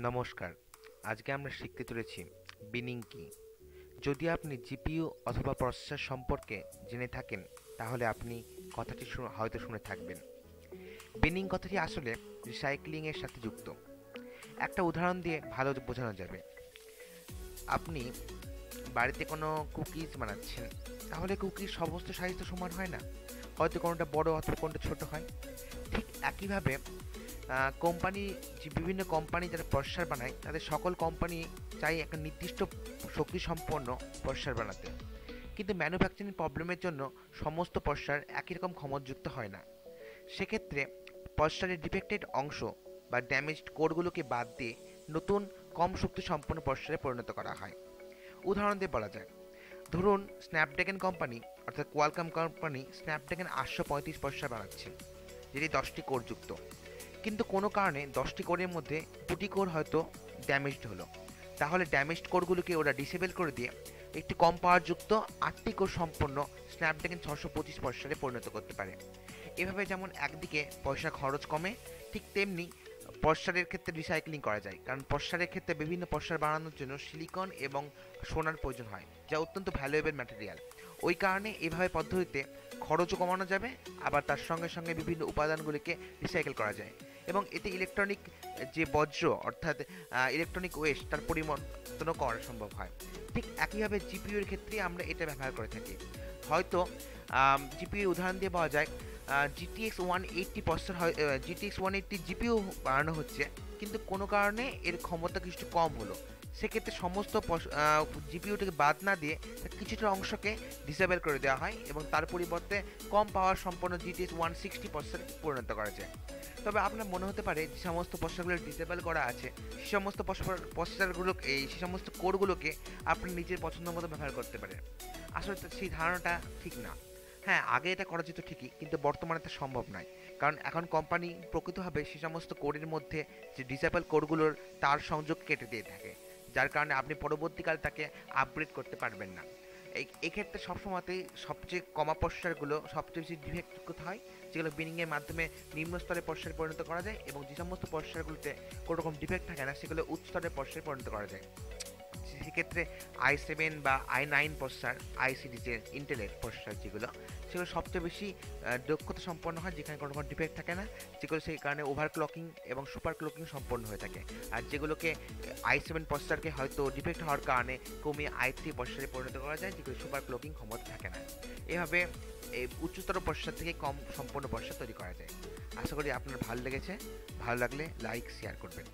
নমস্কার। আজকে আমরা শিখতে চলেছি বিনিং কি। যদি আপনি জিপিইউ অথবা প্রসেসর সম্পর্কে জেনে থাকেন, তাহলে আপনি কথাটি হয়তো শুনে থাকবেন। বিনিং কথাটি আসলে রিসাইক্লিং এর সাথে যুক্ত। একটা উদাহরণ দিয়ে ভালো বোঝানো যাবে। আপনি বাড়িতে কোনো কুকিজ বানাচ্ছেন, তাহলে কুকিজ সমস্ত সাইজ তো সমান হয় না। হয়তো কোনোটা বড় অথবা কোনোটা ছোট হয়। একইভাবে কোম্পানি যে বিভিন্ন কোম্পানি যারা প্রসেসর বানায়, তাদের সকল কোম্পানি চাই একটা নির্দিষ্ট শক্তি সম্পন্ন প্রসেসর বানাতে। কিন্তু ম্যানুফ্যাকচারিং প্রবলেমের জন্য সমস্ত প্রসেসর একই রকম ক্ষমতাযুক্ত হয় না। সেক্ষেত্রে প্রসেসরের ডিফেক্টেড অংশ বা ড্যামেজড কোডগুলোকে বাদ দিয়ে নতুন, কম শক্তি সম্পন্ন প্রসেসরে পরিণত করা হয়। উদাহরণ দিয়ে বলা যায়, ধরুন স্ন্যাপড্রাগন কোম্পানি অর্থাৎ কোয়ালকাম কোম্পানি স্ন্যাপড্রাগন আটশো পঁয়ত্রিশ প্রসেসর বানাচ্ছে। যেটি দশটি কোরযুক্ত কিন্তু কোনো কারণে দশটি কোরের মধ্যে দুটি কোর হয়তো ড্যামেজড হলো। তাহলে ড্যামেজড কোরগুলোকে ওরা ডিসেবল করে দিয়ে একটি কম পাওয়ারযুক্ত আটটি কোর সম্পন্ন স্ন্যাপড্রাগন ছশো পঁচিশ প্রসেসরে পরিণত করতে পারে। এভাবে যেমন একদিকে পয়সা খরচ কমে, ঠিক তেমনি প্রসারের ক্ষেত্রে রিসাইক্লিং করা যায়। কারণ প্রসারের ক্ষেত্রে বিভিন্ন প্রসার বানানোর জন্য সিলিকন এবং সোনার প্রয়োজন হয়, যা অত্যন্ত ভ্যালুয়েবল ম্যাটেরিয়াল ওই কারণে এভাবে পদ্ধতিতে খরচও কমানো যাবে, আবার তার সঙ্গে সঙ্গে বিভিন্ন উপাদানগুলিকে রিসাইকেল করা যায়। এবং এতে ইলেকট্রনিক যে বজ্র অর্থাৎ ইলেকট্রনিক ওয়েস্ট তার পরিবর্তনও করা সম্ভব হয়। ঠিক একইভাবে জিপিইউর ক্ষেত্রে আমরা এটা ব্যবহার করে থাকি। হয়তো জিপিইউর উদাহরণ দিয়ে পাওয়া যায় জিটিএক্স ওয়ান এইটটি প্রসেসর হয় জিটিএক্স ওয়ান এইটটি জিপিইউ বাড়ানো হচ্ছে, কিন্তু কোনো কারণে এর ক্ষমতা কিছু কম হলো। সেক্ষেত্রে সমস্ত জিপিইউটাকে বাদ না দিয়ে কিছুটা অংশকে ডিসেবল করে দেওয়া হয় এবং তার পরিবর্তে কম পাওয়ার সম্পন্ন জিটিএস ওয়ান সিক্সটি প্রসেসর পরিণত করা যায়। তবে আপনার মনে হতে পারে যে সমস্ত প্রসেসরগুলো ডিসেবল করা আছে, সে সমস্ত প্রসেসরগুলো এই সে সমস্ত কোডগুলোকে আপনি নিজের পছন্দ মতো ব্যবহার করতে পারেন। আসলে সেই ধারণাটা ঠিক না। হ্যাঁ আগে এটা করা যেত ঠিকই, কিন্তু বর্তমানে তা সম্ভব নয়। কারণ এখন কোম্পানি প্রকৃতভাবে সে সমস্ত কোডের মধ্যে যে ডিসেবল কোডগুলোর তার সংযোগ কেটে দিয়ে থাকে। যার কারণে আপনি পরবর্তীকালে তাকে আপগ্রেড করতে পারবেন না। এই এক্ষেত্রে সবসময়তেই সবচেয়ে কমা প্রসারগুলো সবচেয়ে বেশি ডিফেক্ট হয়, যেগুলো বিনিংয়ের মাধ্যমে নিম্ন প্রসারে পরিণত করা যায় এবং যে সমস্ত প্রসারগুলোতে কোনো রকম ডিফেক্ট থাকে না, সেগুলো উচ্চ প্রসারে পরিণত করা যায়। সেক্ষেত্রে আই সেভেন বা আই নাইন প্রসেসর আই সিরিজের ইন্টেলের প্রসেসর যেগুলো সেগুলো সবচেয়ে বেশি দক্ষতা সম্পন্ন হয় যেখানে কোনো রকম ডিফেক্ট থাকে না, যেগুলো সেই কারণে ওভার ক্লকিং এবং সুপার ক্লকিং সম্পন্ন হয়ে থাকে। আর যেগুলোকে আই সেভেন প্রসেসরকে হয়তো ডিফেক্ট হওয়ার কারণে কমিয়ে আই থ্রি প্রসেসরে পরিণত করা যায়, যেগুলো সুপার ক্লকিং ক্ষমতা থাকে না। এভাবে, এই উচ্চতর প্রসেসর থেকে কম সম্পূর্ণ প্রসেসর তৈরি করা যায়। আশা করি আপনার ভালো লেগেছে। ভালো লাগলে লাইক শেয়ার করবেন।